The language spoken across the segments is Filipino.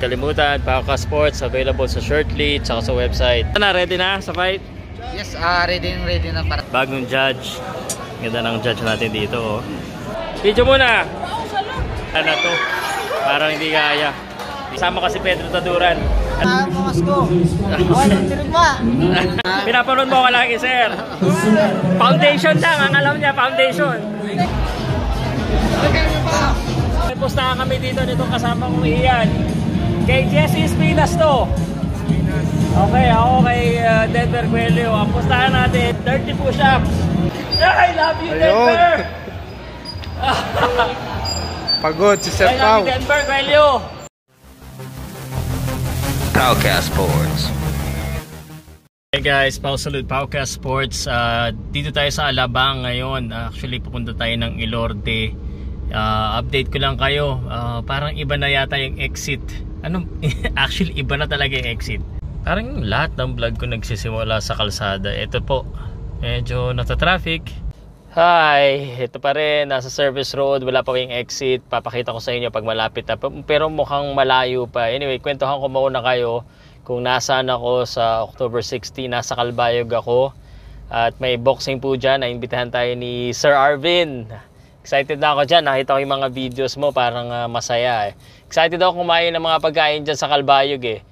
Kalimutan, Paka Sports available sa Shirtly tsaka sa website. Ano, ready na sa fight? Yes, ah ready ready na para. Bagong judge. Ganda ng judge natin dito, oh. Video muna! Ano to? Parang hindi kaya. Kasama kasi Pedro Taduran. Ah, mga sko. Oh, nagtirig mo. Pinapanood mo ka lagi, sir. Foundation lang, ang alam niya, foundation. May pustahan kami dito nitong kasama kong iyan. Kay Jesse Espinas to. Okay, ako kay uh, Denver Coelho. Ang pustahan natin, 30 push-ups. I love you, Ayun. Denver! Pagod si Sir I love you, Denver Coelho! Powcast Sports. Hey guys, Pau Salud, Paucast Sports. Ah, dito tayo sa Alabang ngayon. Actually, pupunta tayo ng Ilorde. Ah, update ko lang kayo. Ah, parang iba na yata yung exit. Ano? Actually, iba na talaga yung exit. Parang lahat ng vlog ko nagsisimula sa kalsada. Ito po, medyo nata-traffic. Hi! Ito pa rin, nasa service road, wala pa yung exit. Papakita ko sa inyo pag malapit na. Pero mukhang malayo pa. Anyway, kwentuhan ko muna kayo kung nasaan ako sa October 16. Nasa Calbayog ako. At may boxing po dyan. Naimbitahan tayo ni Sir Arvin. Excited na ako dyan. Nakita ko yung mga videos mo. Parang ah, masaya eh. Excited ako kumain ng mga pagkain dyan sa Calbayog eh.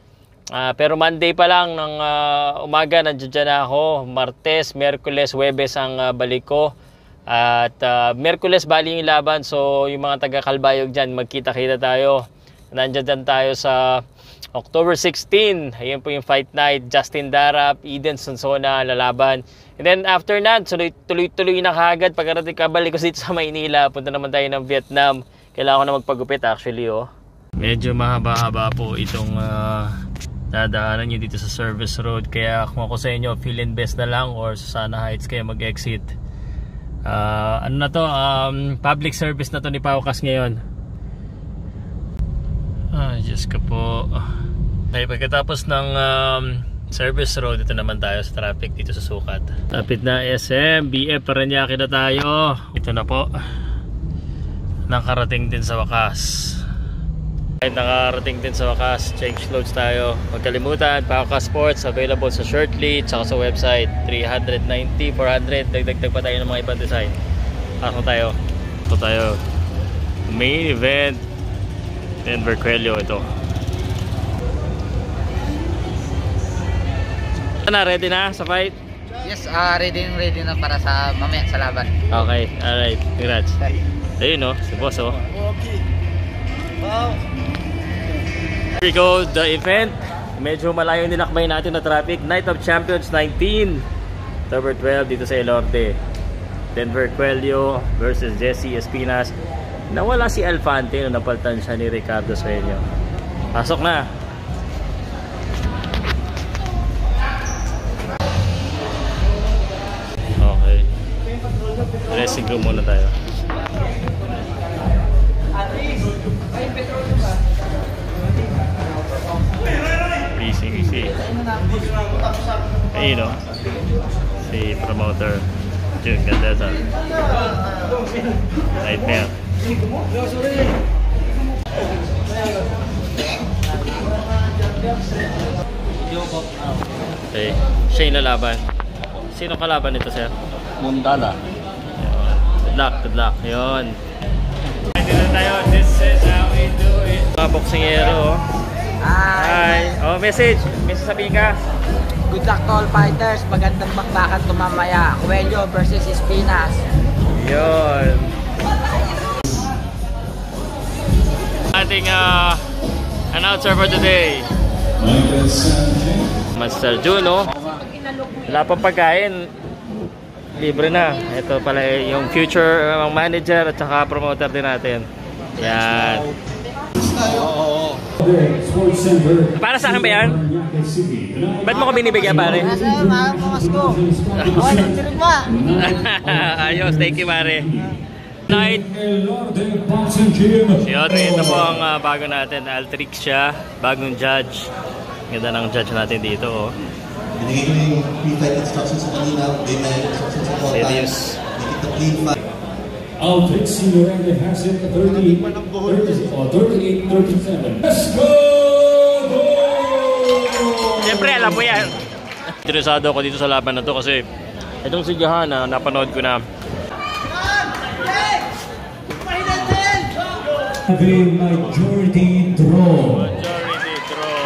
Ah, pero Monday pa lang ng ah, umaga nandiyan dyan ako. Martes, Merkules, Webes ang ah, balik ko. At ah, Merkules bali yung laban. So yung mga taga Kalbayog dyan, magkita-kita tayo. Nandiyan dyan tayo sa October 16. Ayun po yung fight night. Justin Darap, Eden Sonsona lalaban. And then after that, tuloy- tuloy-tuloy na kagad. Pagkarating kabalik ko dito sa Maynila, punta naman tayo ng Vietnam. Kailangan ko na magpagupit actually oh. Medyo mahaba-haba po itong ah, dadaanan nyo dito sa service road. Kaya kung ako sa inyo, feel invest na lang or sa Sana Heights kayo mag-exit. Ah, ano na to, um, public service na to ni Paukas ngayon. Ah, Diyos ko po. Ay, pagkatapos ng um, service road, ito naman tayo sa traffic dito sa Sukat. Tapit na SM, BF, Paranaque na tayo. Ito na po. Nakarating din sa wakas. Ay, nakarating din sa wakas. Change loads tayo. Huwag kalimutan, Paka Sports available sa Shirtly tsaka sa website. 390, 400. Dagdagdag pa tayo ng mga ibang design. Pasok tayo. Ito tayo. Main event. Denver Coelho ito. Na, ready na sa fight? Yes, ah ready ready na para sa mamaya sa laban. Okay, alright. Congrats. Ayun no, si boss oh. Here go, the event. Medyo malayo yung dinakbay natin na traffic. Night of Champions 19. October 12 dito sa Elorte. Denver Coelho versus Jesse Espinas. Nawala si Alfante nung napaltan siya ni Ricardo Sueño. Pasok na. Okay. Dressing room muna tayo. Easy, easy. Ayun o. Si promoter. Jun Gandesa. Nightmare. Okay. Siya yung lalaban. Sino kalaban nito, sir? Mundana. Yun. Good luck, good luck. Yun. Dito tayo. This is how we do it. Mga boksingero. oh. Hi. Oh, message. May sasabihin ka. Good luck to all fighters. Magandang bakbakan to mamaya. Coelho versus Espinas. Yun. Ating uh, announcer for today. Master Juno. Wala pang pagkain. Libre na. Ito pala yung future uh, manager at saka promoter din natin. Yan. Center. Para sa akin ba yan? Ba't mo ko binibigyan pare? Nasa mga mga sko. Oh, nagtirig mo. Ayos, thank you pare. Night. Si Audrey, ito po ang ah, bago natin, Altrix siya, bagong judge. Ganda ng judge natin dito, oh. Binigay ko yung pre-fight instructions sa kanina, may may instructions sa all time. Serious. Make it the clean fight. Altrix Senior and has it 30, 30, oh, 38, 37. Let's go! alam mo yan. Interesado ako dito sa laban na to kasi itong si Johanna, napanood ko na. The majority draw. Majority draw.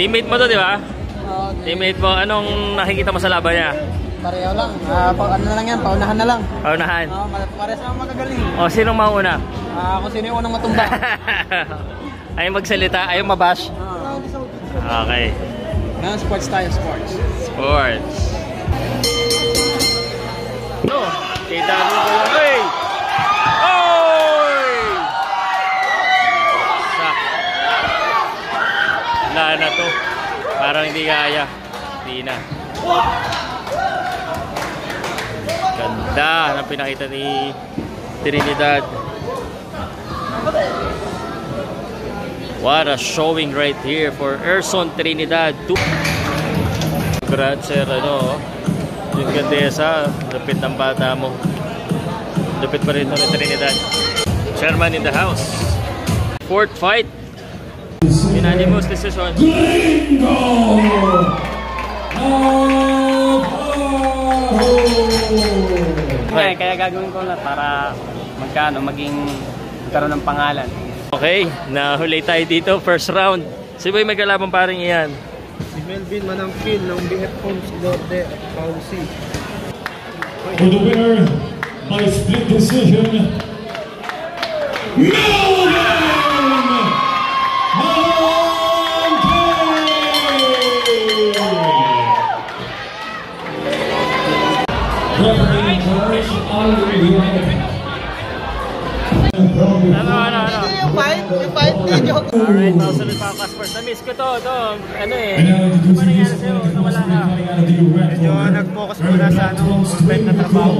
Teammate mo to, di ba? Teammate mo, anong nakikita mo sa laban niya? Pareho lang. Ah, pa, ano na lang yan, paunahan na lang. Paunahan. Oh, pares lang magagaling. O, sinong mauna? Ah, kung sino yung unang matumba. ayaw magsalita, ayaw mabash. Okay. Ngayon, sports tayo, sports. Sports. No, kita mo ko yung Oy! Oy! Sak. Wala na to. Parang hindi kaya. Hindi na. Ganda ng pinakita ni Trinidad. What a showing right here for Erson Trinidad. Congrats sir, ano, yung Gandesa, lupit ng bata mo. Lupit pa rin ni Trinidad. Chairman in the house. Fourth fight. Unanimous decision. Gringo! Navarro! Kaya, kaya gagawin ko na para magkano, maging magkaroon ng pangalan. Okay, nahuli tayo dito, first round. Si Boy may kalabang paring iyan. Si Melvin Manangkin ng BF Homes Lorde at Pausi. For the winner by split decision, Melvin Charge, Ali Ano, ano, ano? Yung fight, yung fight video. Alright, mga sunod pa ako Caspers. Na-miss ko to, to. Ano eh. Ano ba nangyari sa'yo? Nawala ka. Medyo nag-focus muna sa ano, full-time na trabaho.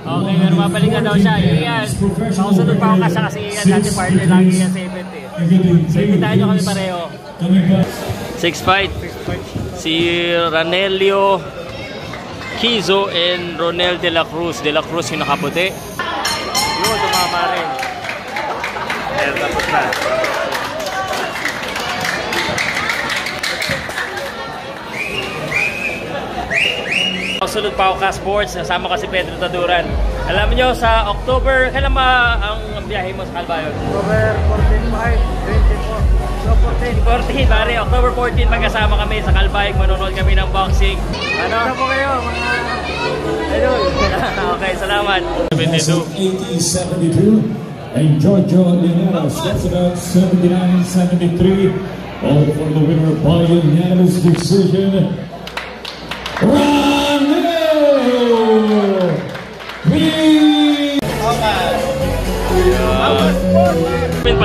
Okay, pero mabalik na daw siya. Iyan. Makasunod pa ako kasi kasi Iyan. Dati partner lagi yan sa event eh. So, kami pareho. Six fight. Si Ranelio Kizo and Ronel De La Cruz. De La Cruz yung nakaputi. Yun, tumama rin. Ayan, tapos na. Sunod pa ako sports, kasama ko si Pedro Taduran. Alam niyo sa October, kailan ba ang biyahe mo sa Calbayon? October 14, March 20 po. So 14. 14, pare. October 14, magkasama kami sa Calbayog. Manonood kami ng boxing. Ano? Ano po kayo, mga Idol. okay, salamat. 72. 80-72 and Giorgio Llaneros steps about 79-73 all for the winner by unanimous decision Ranel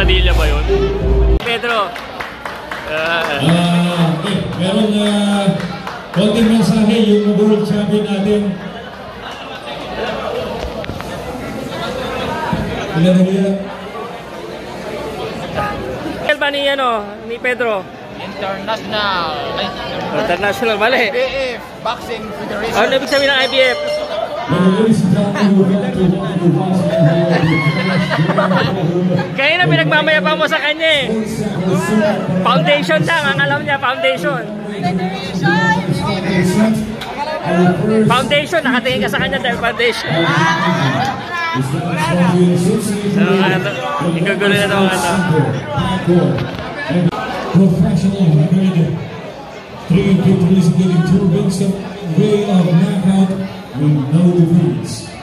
Padilla ba yun? Pedro. Ah, Ah, eh, meron na konting mensahe yung world champion natin Ilan na nila? Kailan ba ni, ano, ni Pedro? International. International, mali. BF Boxing Federation. Ano ibig sabihin ng IBF? Ladies and gentlemen, we're going to walk the boxing Kaya na pinagmamayabang mo sa kanya eh. Foundation lang, ang alam niya, foundation. Foundation, nakatingin ka sa kanya dahil foundation. So, ano? Ikagulo na ito, ano. Professional record. Three victories, including two wins way of knockout with no defeats.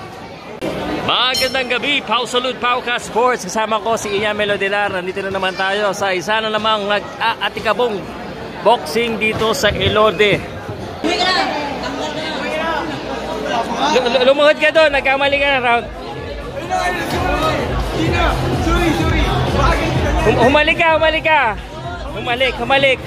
Magandang gabi, Pau Salud, Pauka Sports. Kasama ko si Ian Melodilar. Nandito na naman tayo sa isa na namang nag-aatikabong boxing dito sa Elorde. Lu- lu- Lumuhod ka doon, nagkamali ka na round. Hum humalik ka, humalik ka. Humalik, humalik.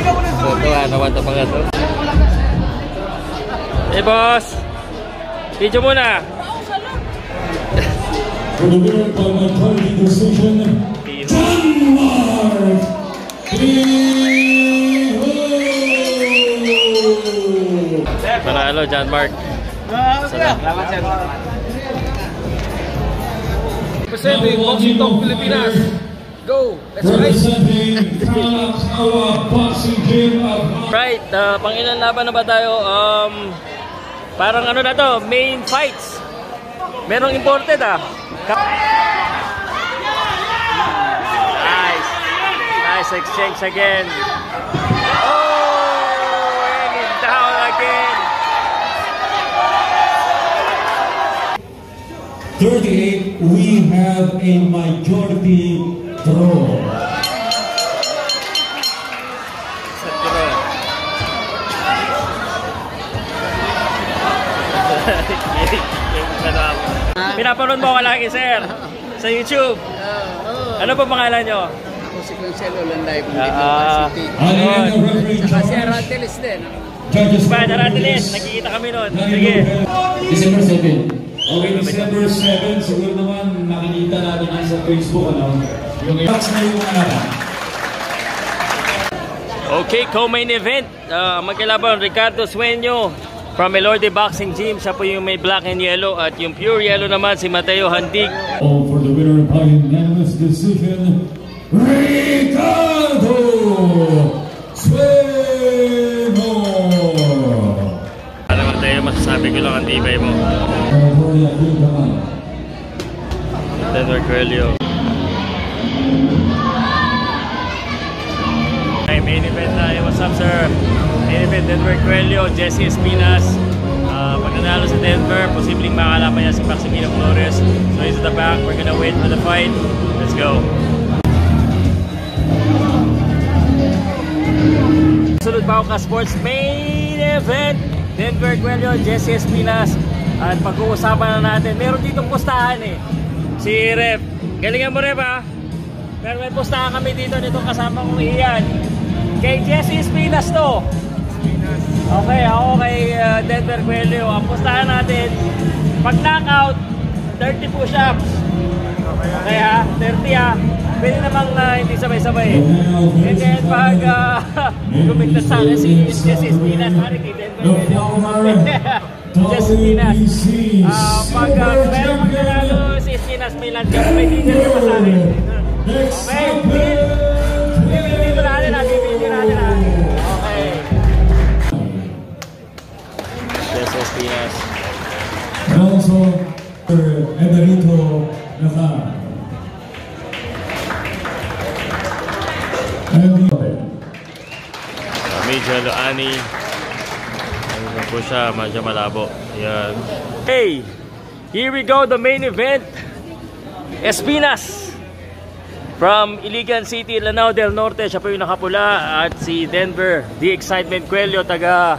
Ito, nawan to mga to. Eh, boss. Video muna. For the winner by majority decision, John Mark. Panalo, John Mark. Salamat, sir. Presenting Boxing Talk Pilipinas. Go! Let's of Right, uh, pang ilan laban na ba tayo? Um, parang ano na to, main fights. Merong imported ah. Nice. Nice exchange again. Oh, and he's down again. 38, we have a majority draw. Sa. Pinapanood mo ko lagi, sir. Sa YouTube. Ano pa pangalan nyo? Ako si Consuelo Landay from Ah, City. Ano yan ang referee Saka si charge? Aratelis din. Judges Ba, for naratilis. this. Nakikita kami nun. Sige. December 7. Okay, December 7, siguro naman nakikita natin sa Facebook, ano? Okay, co-main event. Uh, magkalaban, Ricardo Sueño from Elorde Boxing Gym. Siya po yung may black and yellow. At yung pure yellow naman, si Mateo Handig. All for the winner by unanimous decision, Ricardo wait for the fight. Let's go. Sunod pa ako sports main event. Denver Coelho, Jesse Espinas. At pag-uusapan na natin, meron ditong pustahan eh. Si Rep. Galingan mo Rep ha. Pero may pustahan kami dito nitong kasama kong iyan. Kay Jesse Espinas to. Okay, ako kay uh, Denver Coelho. Ang pustahan natin, pag knockout, 30 push-ups. Okay ha, 30 ha. Pwede namang uh, hindi sabay-sabay. And then pag uh, sa akin si Jesse Espinas, pare kay Denver Jesse Espinas. Ah, pag uh, nanalo Champion. si Espinas, may lunch ka, dinner ka pa sa akin. Okay, bibili The Medyo Loani. Ano po siya, medyo malabo. Yan. Hey! Here we go, the main event. Espinas. From Iligan City, Lanao del Norte, siya po yung nakapula. At si Denver, The Excitement Coelho, taga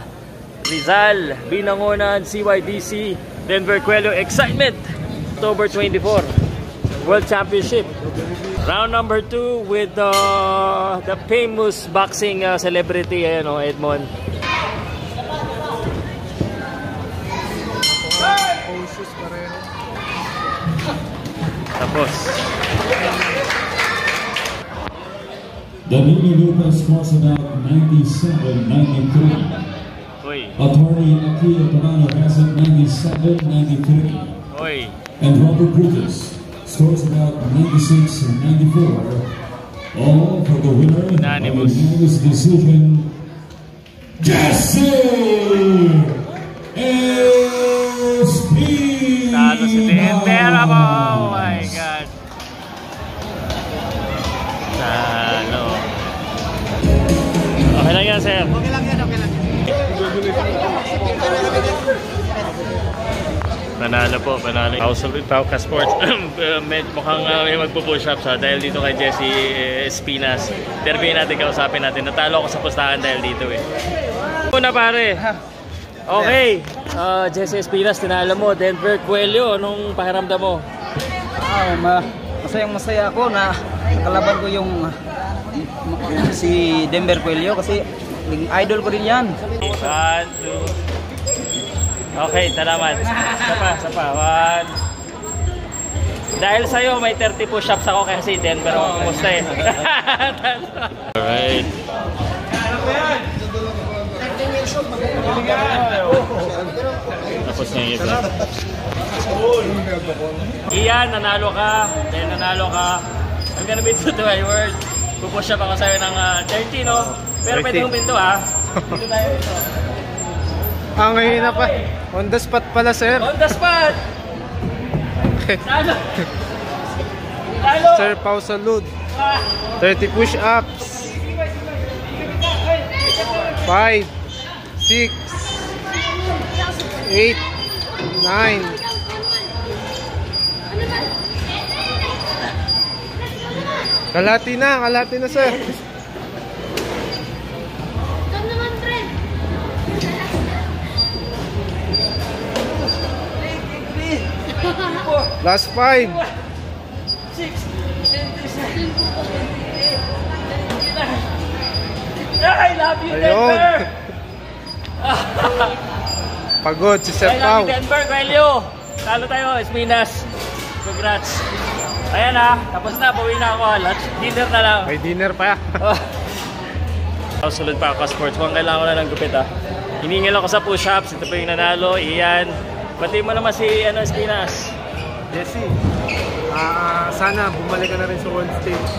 Rizal, Binangonan, CYDC, Denver Coelho, Excitement. October 24, World Championship. Round number 2 with uh, the famous boxing uh, celebrity, ayan o, Edmond. Tapos. Danilo Lucas was about 97, 93. Uy, Attorney Akil Tamano has it 97, 93. uy. And Robert Bridges scores about 96 and 94. All for the winner Unanimous. unanimous decision, Jesse Espina. Talo si Denver po. Oh my God. Ah, Talo. Okay lang yan, sir. Okay lang yan, Panalo po, panalo. House of Pauka Sports. Uh, med, mukhang uh, may magpo-push up siya dahil dito kay Jesse eh, Espinas. Interviewin natin, kausapin natin. Natalo ako sa pustahan dahil dito eh. Una pare. Okay. Uh, Jesse Espinas, tinalo mo. Denver Coelho, anong pakiramdam mo? Ah, ma masayang masaya ako na kalaban ko yung si Denver Coelho kasi idol ko din yan. One, two. Okay, salamat. Isa pa, isa pa. One. Dahil sa'yo, may 30 push-ups ako kasi Denver ako. Kumusta eh? Alright. Tapos na yung iba. Iyan, nanalo ka. Then nanalo ka. I'm gonna be true to my word. Pupush up ako sa'yo ng ah, 30, no? Pero pwede 30. huminto, ah. Dito tayo dito. Ah, ngayon na pa. On the spot pala, sir. On the spot! Talo! Talo! Sir Pau Salud. Ah! 30 push-ups. 5, 6, 8, 9. Kalati na, kalati na sir. Last 5. I love you, Ayun. Denver! Pagod si Sir I love Pau. you, Denver, Coelho! Talo tayo, Esminas. Congrats. Ayan ah, tapos na, bawi na ako. Lunch, dinner na lang. May dinner pa. Oh, Sunod pa ako sports. Mukhang kailangan ko na ng gupit ah. Hiningil ako sa push-ups. Ito pa yung nanalo. Iyan. Pati mo naman si ano, Espinas. Jesse, ah sana bumalik ka na rin sa world stage.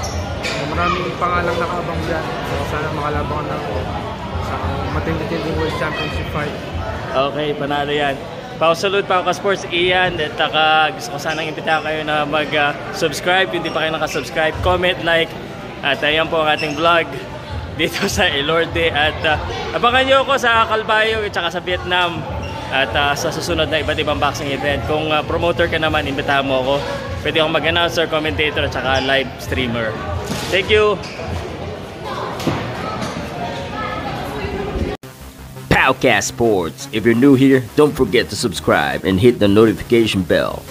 Maraming pangalang nakaabang dyan. So, sana makalabang ka na sa matindi-tinding world championship fight. Okay, panalo yan. Pao salute pa ako sports Ian at saka gusto ko sanang imbitahan kayo na mag-subscribe kung hindi pa kayo nakasubscribe, comment, like at ayan po ang ating vlog dito sa Elorde at uh, abangan nyo ako sa Calbayo at saka sa Vietnam at uh, sa susunod na iba't ibang boxing event. Kung uh, promoter ka naman, imbitahan mo ako. Pwede akong mag-announcer, commentator at saka live streamer. Thank you! Powcast Sports. If you're new here, don't forget to subscribe and hit the notification bell.